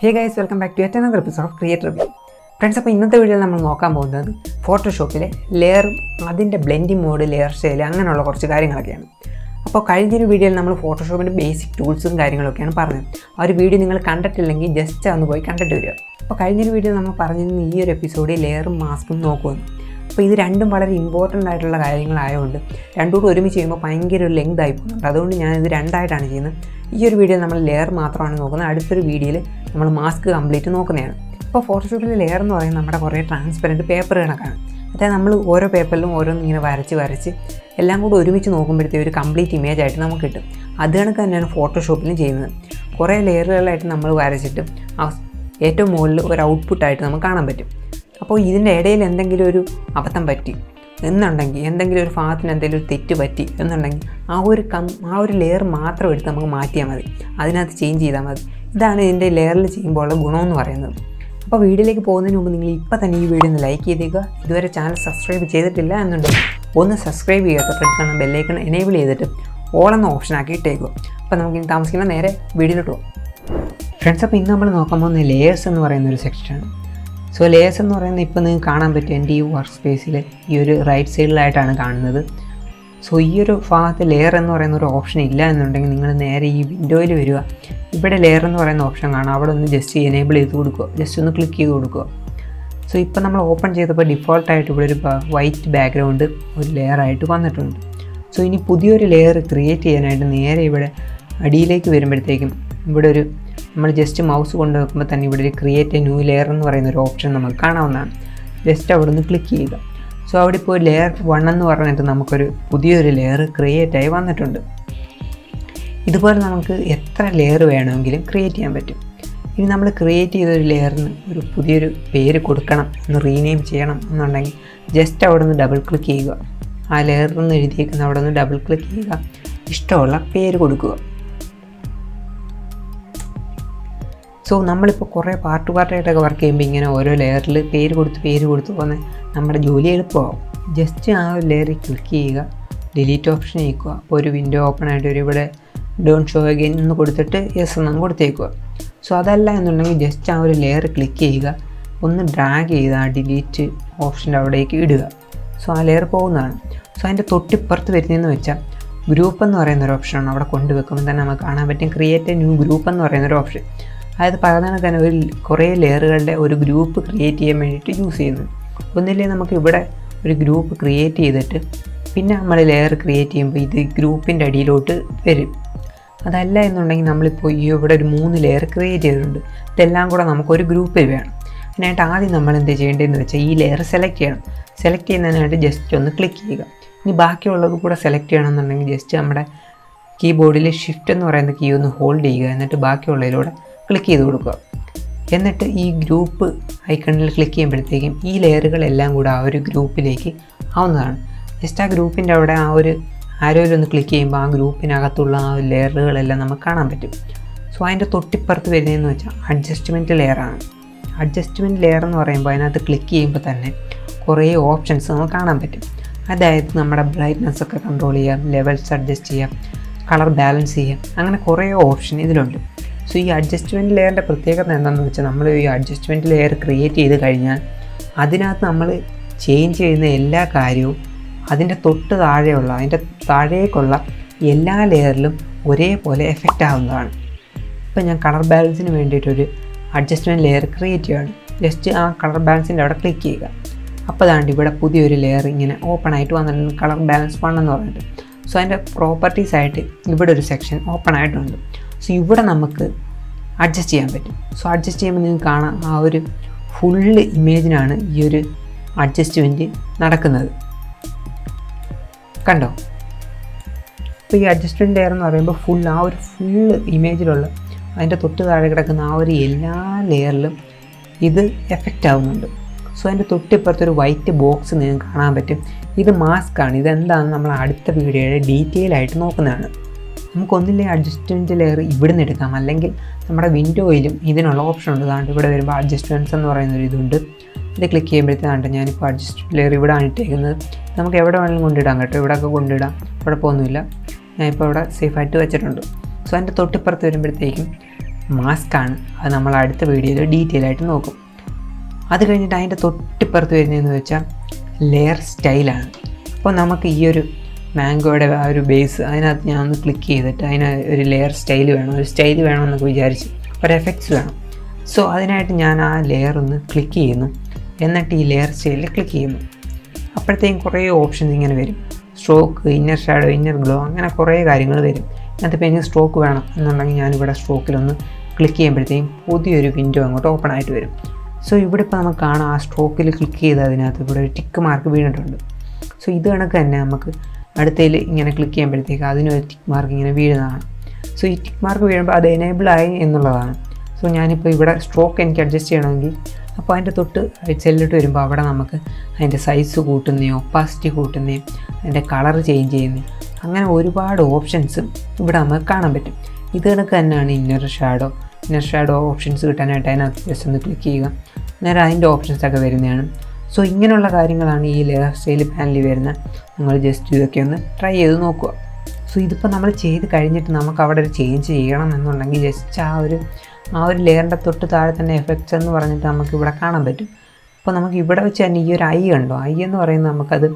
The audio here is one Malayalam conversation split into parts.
Hey guys welcome back to yet another episode of creator view friends അപ്പോൾ ഇന്നത്തെ വീഡിയോയിൽ നമ്മൾ നോക്കാൻ പോകുന്നത് ഫോട്ടോഷോപ്പിലെ ലെയറും അതിന്റെ ബ്ലെൻഡിങ് മോഡ് ലെയർ സ്റ്റൈൽ അങ്ങനെയുള്ള കുറച്ച് കാര്യങ്ങളൊക്കെയാണ്. അപ്പോൾ കഴിഞ്ഞൊരു വീഡിയോയിൽ നമ്മൾ ഫോട്ടോഷോപ്പിന്റെ ബേസിക് ടൂൾസും കാര്യങ്ങളൊക്കെയാണ് പറഞ്ഞത്. ആ ഒരു വീഡിയോ നിങ്ങൾ കണ്ടിട്ടില്ലെങ്കിൽ ജസ്റ്റ് ഒന്ന് പോയി കണ്ടിട്ട് വരിക. അപ്പോൾ കഴിഞ്ഞൊരു വീഡിയോ നമ്മൾ പറഞ്ഞിരുന്ന ഈ ഒരു എപ്പിസോഡിൽ ലെയറും മാസ്കും നോക്കുമെന്ന് അപ്പോൾ ഇത് രണ്ടും വളരെ ഇമ്പോർട്ടന്റ് ആയിട്ടുള്ള കാര്യങ്ങളായതുകൊണ്ട് രണ്ടുകൂടെ ഒരുമിച്ച് ചെയ്യുമ്പോൾ ഭയങ്കര ഒരു ലെങ്ത് ആയി പോകുന്നുണ്ട്. അതുകൊണ്ട് ഞാൻ ഇത് രണ്ടായിട്ടാണ് ചെയ്യുന്നത്. ഈ ഒരു വീഡിയോ നമ്മൾ ലെയർ മാത്രമാണ് നോക്കുന്നത്. അടുത്തൊരു വീഡിയോയിൽ നമ്മൾ മാസ്ക് കംപ്ലീറ്റ് നോക്കുന്നതാണ്. അപ്പോൾ ഫോട്ടോഷോപ്പിലെ ലെയർ എന്ന് പറയുന്നത് നമ്മുടെ കുറേ ട്രാൻസ്പെറന്റ് പേപ്പർ കണക്കാണ് അതായത് നമ്മൾ ഓരോ പേപ്പറിലും ഓരോന്ന് ഇങ്ങനെ വരച്ച് വരച്ച് എല്ലാം കൂടെ ഒരുമിച്ച് നോക്കുമ്പോഴത്തേ ഒരു കംപ്ലീറ്റ് ഇമേജ് ആയിട്ട് നമുക്ക് കിട്ടും. അത് കണക്ക് തന്നെയാണ് ഫോട്ടോഷോപ്പിലും ചെയ്യുന്നത്. കുറേ ലെയറുകളായിട്ട് നമ്മൾ വരച്ചിട്ട് ഏറ്റവും മുകളിൽ ഒരു ഔട്ട്പുട്ടായിട്ട് നമുക്ക് കാണാൻ പറ്റും. അപ്പോൾ ഇതിന്റെ ഇടയിൽ എന്തെങ്കിലും ഒരു അബദ്ധം പറ്റി എന്നുണ്ടെങ്കിൽ എന്തെങ്കിലും ഒരു ഭാഗത്തിന് എന്തെങ്കിലും ഒരു തെറ്റ് പറ്റി എന്നുണ്ടെങ്കിൽ ആ ഒരു കം ആ ഒരു ലെയർ മാത്രം എടുത്ത് നമുക്ക് മാറ്റിയാൽ മതി. അതിനകത്ത് ചേഞ്ച് ചെയ്താൽ മതി. ഇതാണ് ഇതിന്റെ ലെയറിൽ ചെയ്യുമ്പോൾ ഉള്ള ഗുണമെന്ന് പറയുന്നത്. അപ്പോൾ വീഡിയോയിലേക്ക് പോകുന്നതിന് മുമ്പ് നിങ്ങൾ ഇപ്പോൾ തന്നെ ഈ വീഡിയോ ഒന്ന് ലൈക്ക് ചെയ്തേക്കുക. ഇതുവരെ ചാനൽ സബ്സ്ക്രൈബ് ചെയ്തിട്ടില്ല എന്നുണ്ടെങ്കിൽ ഒന്ന് സബ്സ്ക്രൈബ് ചെയ്യുക. തൊട്ടടുത്താണ് ബെല്ലൈക്കൺ എനേബിൾ ചെയ്തിട്ട് ഓൾ എന്ന ഓപ്ഷൻ ആക്കി ഇട്ടേക്കുക. അപ്പോൾ നമുക്ക് ഇനി താമസിക്കുന്ന നേരെ വീഡിയോയിലോട്ട് പോകും. ഫ്രണ്ട്സ് അപ്പോൾ ഇന്ന് നമ്മൾ നോക്കാൻ പോകുന്ന ലേയേഴ്സ് എന്ന് പറയുന്ന ഒരു സെക്ഷനാണ് സോ ലേയേഴ്സ് എന്ന് പറയുന്നത് ഇപ്പോൾ നിങ്ങൾക്ക് കാണാൻ പറ്റും എന്റെ ഈ വർക്ക് സ്പേസിൽ ഈ ഒരു റൈറ്റ് സൈഡിലായിട്ടാണ് കാണുന്നത്. സോ ഈ ഒരു ഭാഗത്ത് ലെയർ എന്ന് പറയുന്ന ഒരു ഓപ്ഷൻ ഇല്ല എന്നുണ്ടെങ്കിൽ നിങ്ങൾ നേരെ ഈ വിൻഡോയിൽ വരിക. ഇവിടെ ലെയർ എന്ന് പറയുന്ന ഓപ്ഷൻ കാണാം. അവിടെ ഒന്ന് ജസ്റ്റ് എനേബിൾ ചെയ്ത് കൊടുക്കുക. ജസ്റ്റ് ഒന്ന് ക്ലിക്ക് ചെയ്ത് കൊടുക്കുക. സോ ഇപ്പോൾ നമ്മൾ ഓപ്പൺ ചെയ്തപ്പോൾ ഡിഫോൾട്ടായിട്ട് ഇവിടെ ഒരു വൈറ്റ് ബാക്ക്ഗ്രൗണ്ട് ഒരു ലെയർ ആയിട്ട് വന്നിട്ടുണ്ട്. സോ ഇനി പുതിയൊരു ലെയർ ക്രിയേറ്റ് ചെയ്യാനായിട്ട് നേരെ ഇവിടെ അടിയിലേക്ക് വരുമ്പോഴത്തേക്കും ഇവിടെ ഒരു നമ്മൾ ജസ്റ്റ് മൗസ് കൊണ്ട് വെക്കുമ്പോൾ തന്നെ ഇവിടെ ഒരു ക്രിയേറ്റ് ന്യൂ ലെയർ എന്ന് പറയുന്ന ഒരു ഓപ്ഷൻ നമുക്ക് കാണാവുന്നതാണ്. ജസ്റ്റ് അവിടെ നിന്ന് ക്ലിക്ക് ചെയ്യുക. സോ അവിടെ ഇപ്പോൾ ലെയർ വൺ എന്ന് പറഞ്ഞിട്ട് നമുക്കൊരു പുതിയൊരു ലെയർ ക്രിയേറ്റ് ആയി വന്നിട്ടുണ്ട്. ഇതുപോലെ നമുക്ക് എത്ര ലെയർ വേണമെങ്കിലും ക്രിയേറ്റ് ചെയ്യാൻ പറ്റും. ഇനി നമ്മൾ ക്രിയേറ്റ് ചെയ്തൊരു ലെയറിന് ഒരു പുതിയൊരു പേര് കൊടുക്കണം ഒന്ന് റീനെയിം ചെയ്യണം എന്നുണ്ടെങ്കിൽ ജസ്റ്റ് അവിടെ നിന്ന് ഡബിൾ ക്ലിക്ക് ചെയ്യുക. ആ ലെയറിൽ നിന്ന് എഴുതിയേക്കുന്ന അവിടെ നിന്ന് ഡബിൾ ക്ലിക്ക് ചെയ്യുക. ഇഷ്ടമുള്ള പേര് കൊടുക്കുക. സോ നമ്മളിപ്പോൾ കുറേ പാർട്ട് പാർട്ടായിട്ടൊക്കെ വർക്ക് ചെയ്യുമ്പോൾ ഇങ്ങനെ ഓരോ ലെയറിൽ പേര് കൊടുത്ത് പേര് കൊടുത്ത് പോകുന്ന. നമ്മുടെ ജോലി എളുപ്പമാവും ജസ്റ്റ് ആ ഒരു ലെയറിൽ ക്ലിക്ക് ചെയ്യുക ഡിലീറ്റ് ഓപ്ഷൻ ചെയ്യിക്കുക അപ്പോൾ ഒരു വിൻഡോ ഓപ്പൺ ആയിട്ട് ഒരു ഇവിടെ ഡോൺ ഷോ അഗെയിൻ എന്ന് കൊടുത്തിട്ട് യെസ് എന്നും കൊടുത്തേക്കുക. സോ അതല്ല എന്നുണ്ടെങ്കിൽ ജസ്റ്റ് ആ ഒരു ലെയർ ക്ലിക്ക് ചെയ്യുക. ഒന്ന് ഡ്രാഗ് ചെയ്ത് ആ ഡിലീറ്റ് ഓപ്ഷന്റെ അവിടേക്ക് ഇടുക. സോ ആ ലെയർ പോകുന്നതാണ്. സോ അതിന്റെ തൊട്ടിപ്പുറത്ത് വരുന്നതെന്ന് വെച്ചാൽ ഗ്രൂപ്പ് എന്ന് പറയുന്ന ഒരു ഓപ്ഷനാണ് അവിടെ കൊണ്ടുവെക്കുമ്പോൾ തന്നെ നമുക്ക് കാണാൻ പറ്റും. ക്രിയേറ്റ് എ ന്യൂ ഗ്രൂപ്പ് എന്ന് പറയുന്ന ഒരു ഓപ്ഷൻ അതായത് തന്നെ ഒരു കുറേ ലെയറുകളുടെ ഒരു ഗ്രൂപ്പ് ക്രിയേറ്റ് ചെയ്യാൻ വേണ്ടിയിട്ട് യൂസ് ചെയ്യുന്നത്. ഒന്നില്ലേ നമുക്ക് ഇവിടെ ഒരു ഗ്രൂപ്പ് ക്രിയേറ്റ് ചെയ്തിട്ട് പിന്നെ നമ്മൾ ലെയർ ക്രിയേറ്റ് ചെയ്യുമ്പോൾ ഇത് ഗ്രൂപ്പിന്റെ അടിയിലോട്ട് വരും. അതല്ല എന്നുണ്ടെങ്കിൽ നമ്മളിപ്പോൾ ഈ ഇവിടെ ഒരു മൂന്ന് ലെയർ ക്രിയേറ്റ് ചെയ്തിട്ടുണ്ട്. ഇതെല്ലാം കൂടെ നമുക്കൊരു ഗ്രൂപ്പിൽ വേണം. അതിനായിട്ട് ആദ്യം നമ്മൾ എന്ത് ചെയ്യേണ്ടതെന്ന് വെച്ചാൽ ഈ ലെയർ സെലക്ട് ചെയ്യണം. സെലക്ട് ചെയ്യുന്നതിനായിട്ട് ജസ്റ്റ് ഒന്ന് ക്ലിക്ക് ചെയ്യുക. ഇനി ബാക്കിയുള്ളത് കൂടെ സെലക്ട് ചെയ്യണമെന്നുണ്ടെങ്കിൽ ജസ്റ്റ് നമ്മുടെ കീബോർഡിൽ ഷിഫ്റ്റ് എന്ന് പറയുന്ന കീ ഒന്ന് ഹോൾഡ് ചെയ്യുക. എന്നിട്ട് ബാക്കിയുള്ളതിലൂടെ ക്ലിക്ക് ചെയ്ത് കൊടുക്കുക. എന്നിട്ട് ഈ ഗ്രൂപ്പ് ഐക്കണിൽ ക്ലിക്ക് ചെയ്യുമ്പോഴത്തേക്കും ഈ ലെയറുകളെല്ലാം കൂടെ ആ ഒരു ഗ്രൂപ്പിലേക്ക് ആവുന്നതാണ്. ജസ്റ്റ് ആ ഗ്രൂപ്പിന്റെ അവിടെ ആ ഒരു ആരോയിൽ ഒന്ന് ക്ലിക്ക് ചെയ്യുമ്പോൾ ആ ഗ്രൂപ്പിനകത്തുള്ള ആ ലെയറുകളെല്ലാം നമുക്ക് കാണാൻ പറ്റും. സോ അതിന്റെ തൊട്ടിപ്പുറത്ത് വരുന്നതെന്ന് വെച്ചാൽ അഡ്ജസ്റ്റ്മെന്റ് ലെയറാണ് അഡ്ജസ്റ്റ്മെന്റ് ലെയർ എന്ന് പറയുമ്പോൾ അതിനകത്ത് ക്ലിക്ക് ചെയ്യുമ്പോൾ തന്നെ കുറേ ഓപ്ഷൻസ് നമുക്ക് കാണാൻ പറ്റും. അതായത് നമ്മുടെ ബ്രൈറ്റ്നസ് ഒക്കെ കൺട്രോൾ ചെയ്യാം ലെവൽസ് അഡ്ജസ്റ്റ് ചെയ്യാം കളർ ബാലൻസ് ചെയ്യാം അങ്ങനെ കുറേ ഓപ്ഷൻ ഇതിലുണ്ട്. സോ ഈ അഡ്ജസ്റ്റ്മെന്റ് ലെയറിന്റെ പ്രത്യേകത എന്താണെന്ന് വെച്ചാൽ നമ്മൾ ഈ അഡ്ജസ്റ്റ്മെന്റ് ലെയർ ക്രിയേറ്റ് ചെയ്ത് കഴിഞ്ഞാൽ അതിനകത്ത് നമ്മൾ ചേഞ്ച് ചെയ്യുന്ന എല്ലാ കാര്യവും അതിന്റെ തൊട്ട് താഴെയുള്ള അതിന്റെ താഴേക്കുള്ള എല്ലാ ലെയറിലും ഒരേപോലെ എഫക്റ്റ് ആവുന്നതാണ്. ഇപ്പം ഞാൻ കളർ ബാലൻസിന് വേണ്ടിയിട്ടൊരു അഡ്ജസ്റ്റ്മെന്റ് ലെയർ ക്രിയേറ്റ് ചെയ്യുകയാണ് ജസ്റ്റ് ആ കളർ ബാലൻസിന്റെ അവിടെ ക്ലിക്ക് ചെയ്യുക. അപ്പോൾ അതാണ്ട് ഇവിടെ പുതിയൊരു ലെയർ ഇങ്ങനെ ഓപ്പൺ ആയിട്ട് വന്നിട്ടുണ്ട്. കളർ ബാലൻസ് വൺ എന്ന് പറഞ്ഞിട്ട്. സോ അതിന്റെ പ്രോപ്പർട്ടീസ് ആയിട്ട് ഇവിടെ ഒരു സെക്ഷൻ ഓപ്പൺ ആയിട്ടുണ്ട്. സോ ഇവിടെ നമുക്ക് അഡ്ജസ്റ്റ് ചെയ്യാൻ പറ്റും. സോ അഡ്ജസ്റ്റ് ചെയ്യുമ്പോൾ നിങ്ങൾക്ക് കാണാം ആ ഒരു ഫുള്ള് ഇമേജിനാണ് ഈ ഒരു അഡ്ജസ്റ്റ്മെന്റ് നടക്കുന്നത്. കണ്ടോ? അപ്പോൾ ഈ അഡ്ജസ്റ്റ്മെന്റ് ലെയർ എന്ന് പറയുമ്പോൾ ഫുൾ ആ ഒരു ഫുള്ള് ഇമേജിലുള്ള അതിന്റെ തൊട്ട് താഴെ കിടക്കുന്ന ആ ഒരു എല്ലാ ലെയറിലും ഇത് എഫക്റ്റ് ആവുന്നുണ്ട്. സോ അതിന്റെ തൊട്ടിപ്പുറത്തൊരു വൈറ്റ് ബോക്സ് നിങ്ങൾക്ക് കാണാൻ പറ്റും. ഇത് മാസ്ക് ആണ്. ഇതെന്താണെന്ന് നമ്മൾ അടുത്ത വീഡിയോയുടെ ഡീറ്റെയിൽ ആയിട്ട് നോക്കുന്നതാണ്. നമുക്കൊന്നില്ലേ അഡ്ജസ്റ്റ്മെന്റ് ലെയർ ഇവിടെ നിന്ന് എടുക്കാം. അല്ലെങ്കിൽ നമ്മുടെ വിൻഡോയിലും ഇതിനുള്ള ഓപ്ഷൻ ഉണ്ട്. അതുകൊണ്ട് ഇവിടെ വരുമ്പോൾ അഡ്ജസ്റ്റ്മെന്റ്സ് എന്ന് പറയുന്ന ഒരു ഇതുണ്ട്. ഇത് ക്ലിക്ക് ചെയ്യുമ്പോഴത്തേക്കാണ്ട് ഞാനിപ്പോൾ അഡ്ജസ്റ്റ് ലെയർ ഇവിടെ ആണ് ഇട്ടേക്കുന്നത്. നമുക്ക് എവിടെ വേണമെങ്കിലും കൊണ്ടിടാം കേട്ടോ. ഇവിടെയൊക്കെ കൊണ്ടിടാം. കുഴപ്പമൊന്നുമില്ല ഞാനിപ്പോൾ ഇവിടെ സേഫായിട്ട് വെച്ചിട്ടുണ്ട്. സോ അതിന്റെ തൊട്ടിപ്പുറത്ത് വരുമ്പോഴത്തേക്കും മാസ്ക് ആണ്. അത് നമ്മൾ അടുത്ത വീഡിയോയിൽ ഡീറ്റെയിൽ ആയിട്ട് നോക്കും. അത് കഴിഞ്ഞിട്ട് അതിന്റെ തൊട്ടിപ്പുറത്ത് വരുന്നതെന്ന് വെച്ചാൽ ലെയർ സ്റ്റൈലാണ് അപ്പോൾ നമുക്ക് ഈ ഒരു മാംഗോയുടെ ആ ഒരു ബേസ് അതിനകത്ത് ഞാൻ ഒന്ന് ക്ലിക്ക് ചെയ്തിട്ട് അതിന് ഒരു ലെയർ സ്റ്റൈൽ വേണം. ഒരു സ്റ്റൈൽ വേണമെന്നൊക്കെ വിചാരിച്ച് ഒരു എഫക്ട്സ് വേണം. സോ അതിനായിട്ട് ഞാൻ ആ ലെയർ ഒന്ന് ക്ലിക്ക് ചെയ്യുന്നു. എന്നിട്ട് ഈ ലെയർ സ്റ്റൈലിൽ ക്ലിക്ക് ചെയ്യുന്നു. അപ്പോഴത്തേക്കും കുറേ ഓപ്ഷൻസ് ഇങ്ങനെ വരും. Stroke inner shadow inner glow അങ്ങനെ കുറേ കാര്യങ്ങൾ വരും. അതിപ്പോൾ എനിക്ക് സ്ട്രോക്ക് വേണം എന്നുണ്ടെങ്കിൽ ഞാനിവിടെ സ്ട്രോക്കിലൊന്ന് ക്ലിക്ക് ചെയ്യുമ്പോഴത്തേക്കും പുതിയൊരു വിൻഡോ അങ്ങോട്ട് ഓപ്പൺ ആയിട്ട് വരും. സോ ഇവിടെ ഇപ്പോൾ നമുക്ക് കാണാം ആ സ്ട്രോക്കിൽ ക്ലിക്ക് ചെയ്ത് അതിനകത്ത് ഇവിടെ ഒരു ടിക്ക് മാർക്ക് വീണിട്ടുണ്ട്. സോ ഇത് കണക്ക് തന്നെ നമുക്ക് അടുത്തതിൽ ഇങ്ങനെ ക്ലിക്ക് ചെയ്യുമ്പോഴത്തേക്ക് അതിനൊരു ടിക്ക് മാർക്ക് ഇങ്ങനെ വീഴുന്നതാണ്. സോ ഈ ടിക്ക് മാർക്ക് വീഴുമ്പോൾ അത് എനേബിൾ ആയി എന്നുള്ളതാണ്. സോ ഞാനിപ്പോൾ ഇവിടെ സ്ട്രോക്ക് എനിക്ക് അഡ്ജസ്റ്റ് ചെയ്യണമെങ്കിൽ അപ്പോൾ അതിന്റെ തൊട്ട് ചെല്ലിട്ട് വരുമ്പോൾ അവിടെ നമുക്ക് അതിന്റെ സൈസ് കൂട്ടുന്നേ ഒപ്പാസിറ്റി കൂട്ടുന്നേ അതിന്റെ കളർ ചേഞ്ച് ചെയ്യുന്നേ അങ്ങനെ ഒരുപാട് ഓപ്ഷൻസ് ഇവിടെ നമുക്ക് കാണാൻ പറ്റും. ഇത് കണക്ക് തന്നെയാണ് inner shadow inner shadow options കിട്ടാനായിട്ട് അതിനകത്ത് ജസ്റ്റ് ഒന്ന് ക്ലിക്ക് ചെയ്യുക. നേരെ അതിന്റെ ഓപ്ഷൻസൊക്കെ വരുന്നതാണ്. സോ ഇങ്ങനെയുള്ള കാര്യങ്ങളാണ് ഈ ലെയർ സ്റ്റൈൽ പാനലിൽ വരുന്നത് നിങ്ങൾ ജസ്റ്റ് ഇതൊക്കെ ഒന്ന് ട്രൈ ചെയ്ത് നോക്കുക. സോ ഇതിപ്പോൾ നമ്മൾ ചെയ്ത് കഴിഞ്ഞിട്ട് നമുക്ക് അവിടെ ഒരു ചേഞ്ച് ചെയ്യണം എന്നുണ്ടെങ്കിൽ ജസ്റ്റ് ആ ഒരു ആ ഒരു ലെയറിന്റെ തൊട്ട് താഴെ തന്നെ എഫക്ട്സ് എന്ന് പറഞ്ഞിട്ട് നമുക്ക് ഇവിടെ കാണാൻ പറ്റും. അപ്പോൾ നമുക്ക് ഇവിടെ വെച്ച് തന്നെ ഈ ഒരു ഐ ഉണ്ടോ ഐ എന്ന് പറയുന്നത് നമുക്കത്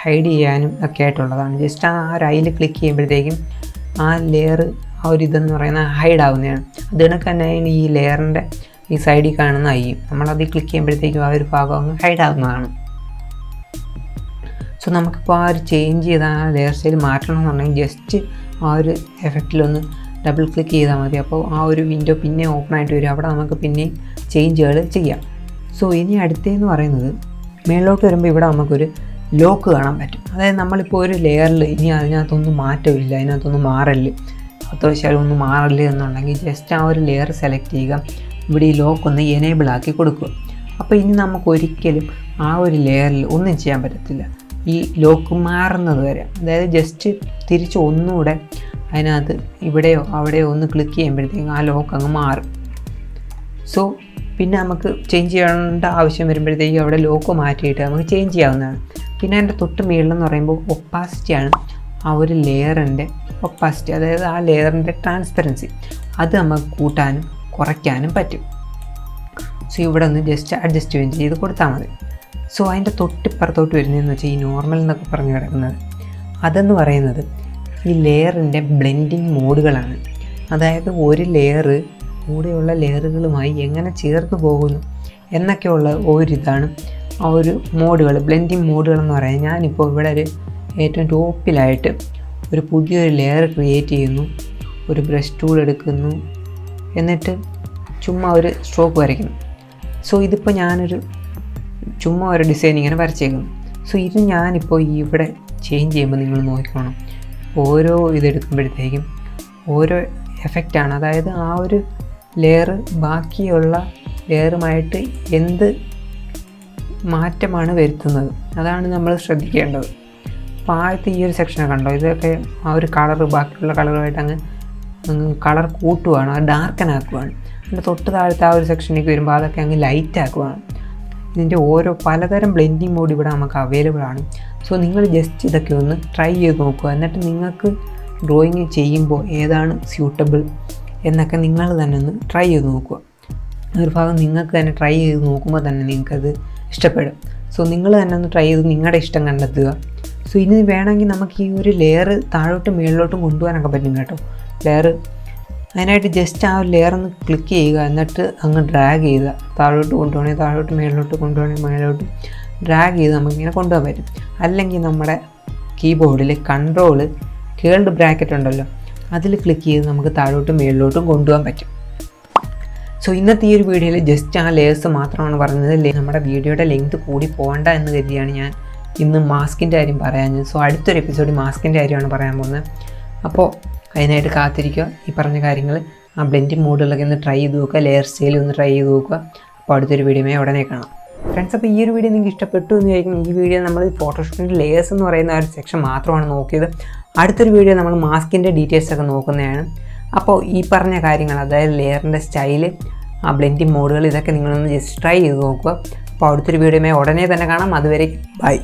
ഹൈഡ് ചെയ്യാനും ഒക്കെ ആയിട്ടുള്ളതാണ്. ജസ്റ്റ് ആ ഒരു ഐയിൽ ക്ലിക്ക് ചെയ്യുമ്പോഴത്തേക്കും ആ ലെയർ ആ ഒരു ഇതെന്ന് പറയുന്നത് ഹൈഡ് ആവുന്നതാണ്. അത് തന്നെ ഈ ലെയറിന്റെ ഈ സൈഡിൽ കാണുന്ന ഐ നമ്മളത് ക്ലിക്ക് ചെയ്യുമ്പോഴത്തേക്കും ആ ഒരു ഭാഗം അങ്ങ് ഹൈഡ് ആകുന്നതാണ് സോ നമുക്കിപ്പോൾ ആ ഒരു ചേഞ്ച് ചെയ്ത ആ ലെയർ സ്റ്റൈൽ മാറ്റണമെന്നുണ്ടെങ്കിൽ ജസ്റ്റ് ആ ഒരു എഫക്റ്റിലൊന്ന് ഡബിൾ ക്ലിക്ക് ചെയ്താൽ മതി. അപ്പോൾ ആ ഒരു വിൻഡോ പിന്നെ ഓപ്പൺ ആയിട്ട് വരും. അവിടെ നമുക്ക് പിന്നെ ചേഞ്ചുകൾ ചെയ്യാം. സോ ഇനി അടുത്തതെന്ന് പറയുന്നത് മേളിലോട്ട് വരുമ്പോൾ ഇവിടെ നമുക്കൊരു ലോക്ക് കാണാൻ പറ്റും. അതായത് നമ്മളിപ്പോൾ ഒരു ലെയറിൽ ഇനി അതിനകത്തൊന്നും മാറ്റമില്ല അതിനകത്തൊന്നും മാറൽ. അത്യാവശ്യം ഒന്നും മാറൽ എന്നുണ്ടെങ്കിൽ ജസ്റ്റ് ആ ഒരു ലെയർ സെലക്ട് ചെയ്യുക. ഇവിടെ ഈ ലോക്ക് ഒന്ന് എനേബിൾ ആക്കി കൊടുക്കുക. അപ്പോൾ ഇനി നമുക്ക് ഒരിക്കലും ആ ഒരു ലെയറിൽ ഒന്നും ചെയ്യാൻ പറ്റത്തില്ല. ഈ ലോക്ക് മാറുന്നത് വരെ അതായത് ജസ്റ്റ് തിരിച്ച് ഒന്നുകൂടെ അതിനകത്ത് ഇവിടെയോ അവിടെയോ ഒന്ന് ക്ലിക്ക് ചെയ്യുമ്പോഴത്തേക്കും ആ ലോക്ക് അങ്ങ് മാറും. സോ പിന്നെ നമുക്ക് ചേഞ്ച് ചെയ്യേണ്ട ആവശ്യം വരുമ്പോഴത്തേക്കും അവിടെ ലോക്ക് മാറ്റിയിട്ട് നമുക്ക് ചേഞ്ച് ചെയ്യാവുന്നതാണ്. പിന്നെ അതിന്റെ തൊട്ട് മുകളിലെന്ന് പറയുമ്പോൾ ഒപ്പാസിറ്റിയാണ് ആ ഒരു ലെയറിന്റെ ഒപ്പാസിറ്റി അതായത് ആ ലെയറിന്റെ ട്രാൻസ്പെറൻസി അത് നമുക്ക് കൂട്ടാനും കുറയ്ക്കാനും പറ്റും. സോ ഇവിടെ ഒന്ന് ജസ്റ്റ് അഡ്ജസ്റ്റ്മെന്റ് ചെയ്ത് കൊടുത്താൽ മതി. സോ അതിന്റെ തൊട്ടിപ്പുറത്തോട്ട് വരുന്നതെന്ന് വെച്ചാൽ ഈ നോർമൽ എന്നൊക്കെ പറഞ്ഞു കിടക്കുന്നത്. അതെന്ന് പറയുന്നത് ഈ ലെയറിന്റെ ബ്ലെൻഡിങ് മോഡുകളാണ് അതായത് ഒരു ലെയർ കൂടെയുള്ള ലെയറുകളുമായി എങ്ങനെ ചേർത്ത് പോകുന്നു എന്നൊക്കെയുള്ള ഒരിതാണ് ആ ഒരു മോഡുകൾ ബ്ലെൻഡിങ് മോഡുകൾ എന്ന് പറയാൻ ഞാനിപ്പോൾ ഇവിടെ ഒരു ഏറ്റവും ടോപ്പിലായിട്ട് ഒരു പുതിയൊരു ലെയർ ക്രിയേറ്റ് ചെയ്യുന്നു. ഒരു ബ്രഷ് ടൂൾ എടുക്കുന്നു. എന്നിട്ട് ചുമ്മാ ഒരു സ്ട്രോക്ക് വരയ്ക്കുന്നു. സോ ഇതിപ്പോൾ ഞാനൊരു ചുമ്മാ ഒരു ഡിസൈൻ ഇങ്ങനെ വരച്ചേക്കും സോ ഇത് ഞാനിപ്പോൾ ഇവിടെ ചേഞ്ച് ചെയ്യുമ്പോൾ നിങ്ങൾ നോക്കിക്കോണം. ഓരോ ഇതെടുക്കുമ്പോഴത്തേക്കും ഓരോ എഫക്റ്റാണ് അതായത് ആ ഒരു ലെയർ ബാക്കിയുള്ള ലെയറുമായിട്ട് എന്ത് മാറ്റമാണ് വരുത്തുന്നത്? അതാണ് നമ്മൾ ശ്രദ്ധിക്കേണ്ടത്. അപ്പോൾ ആദ്യത്തെ ഈ ഒരു സെക്ഷനെ കണ്ടോ? ഇതൊക്കെ ആ ഒരു കളർ ബാക്കിയുള്ള കളറുമായിട്ട് അങ്ങ് കളർ കൂട്ടുവാണ് അത് ഡാർക്കൻ ആക്കുവാണ് അതിന്റെ തൊട്ട് താഴത്തെ ആ ഒരു സെക്ഷനിലേക്ക് വരുമ്പോൾ അതൊക്കെ അങ്ങ് ലൈറ്റ് ആക്കുവാണ് ഇതിന്റെ ഓരോ പലതരം ബ്ലെൻഡിങ് മോഡ് ഇവിടെ നമുക്ക് അവൈലബിൾ ആണ്. സോ നിങ്ങൾ ജസ്റ്റ് ഇതൊക്കെ ഒന്ന് ട്രൈ ചെയ്ത് നോക്കുക. എന്നിട്ട് നിങ്ങൾക്ക് ഡ്രോയിങ് ചെയ്യുമ്പോൾ ഏതാണ് സ്യൂട്ടബിൾ എന്നൊക്കെ നിങ്ങൾ തന്നെ ഒന്ന് ട്രൈ ചെയ്ത് നോക്കുക. ഒരു ഭാഗം നിങ്ങൾക്ക് തന്നെ ട്രൈ ചെയ്ത് നോക്കുമ്പോൾ തന്നെ നിങ്ങൾക്കത് ഇഷ്ടപ്പെടും. സോ നിങ്ങൾ തന്നെ ഒന്ന് ട്രൈ ചെയ്ത് നിങ്ങളുടെ ഇഷ്ടം കണ്ടെത്തുക. സോ ഇനി വേണമെങ്കിൽ നമുക്ക് ഈ ഒരു ലെയർ താഴോട്ടും മുകളിലോട്ടും കൊണ്ടുപോകാനൊക്കെ പറ്റും കേട്ടോ. ലെയർ അതിനായിട്ട് ജസ്റ്റ് ആ ഒരു ലെയർ ഒന്ന് ക്ലിക്ക് ചെയ്യുക. എന്നിട്ട് അങ്ങ് ഡ്രാഗ് ചെയ്യുക. താഴോട്ട് കൊണ്ടുപോകണമെങ്കിൽ താഴോട്ട് മേളിലോട്ട് കൊണ്ടുപോകണമെങ്കിൽ മേളിലോട്ട് ഡ്രാഗ് ചെയ്ത് നമുക്കിങ്ങനെ കൊണ്ടുപോകാൻ പറ്റും. അല്ലെങ്കിൽ നമ്മുടെ കീബോർഡിൽ കൺട്രോൾ കേൾഡ് ബ്രാക്കറ്റ് ഉണ്ടല്ലോ അതിൽ ക്ലിക്ക് ചെയ്ത് നമുക്ക് താഴോട്ടും മേളിലോട്ടും കൊണ്ടുപോകാൻ പറ്റും. സോ ഇന്നത്തെ ഈ ഒരു വീഡിയോയിൽ ജസ്റ്റ് ആ ലേയേഴ്സ് മാത്രമാണ് പറഞ്ഞത്. നമ്മുടെ വീഡിയോയുടെ ലെങ്ത് കൂടി പോകണ്ട എന്ന് കരുതിയാണ് ഞാൻ. ഇന്ന് മാസ്കിന്റെ കാര്യം പറയാൻ സോ അടുത്തൊരു എപ്പിസോഡ് മാസ്കിന്റെ കാര്യമാണ് പറയാൻ പോകുന്നത്. അപ്പോൾ അതിനായിട്ട് കാത്തിരിക്കുക. ഈ പറഞ്ഞ കാര്യങ്ങൾ ആ ബ്ലെൻഡിങ് മോഡുകളൊക്കെ ഒന്ന് ട്രൈ ചെയ്ത് നോക്കുക. ലെയർ സ്റ്റൈൽ ഒന്ന് ട്രൈ ചെയ്ത് നോക്കുക. അപ്പോൾ അടുത്തൊരു വീഡിയോമേ ഉടനെ കാണാം. ഫ്രണ്ട്സ് അപ്പോൾ ഈ ഒരു വീഡിയോ നിങ്ങൾക്ക് ഇഷ്ടപ്പെട്ടു എന്ന് ചോദിക്കും ഈ വീഡിയോ നമ്മൾ ഫോട്ടോഷൂട്ടിന്റെ ലെയേഴ്സ് എന്ന് പറയുന്ന ആ ഒരു സെക്ഷൻ മാത്രമാണ് നോക്കിയത്. അടുത്തൊരു വീഡിയോ നമ്മൾ മാസ്കിന്റെ ഡീറ്റെയിൽസ് ഒക്കെ നോക്കുന്നതാണ്. അപ്പോൾ ഈ പറഞ്ഞ കാര്യങ്ങൾ അതായത് ലെയറിന്റെ സ്റ്റൈൽ ആ ബ്ലെൻഡിങ് മോഡുകൾ ഇതൊക്കെ നിങ്ങളൊന്ന് ജസ്റ്റ് ട്രൈ ചെയ്ത് നോക്കുക. അപ്പോൾ അടുത്തൊരു വീഡിയോമേ ഉടനെ തന്നെ കാണാം. അതുവരെ ബൈ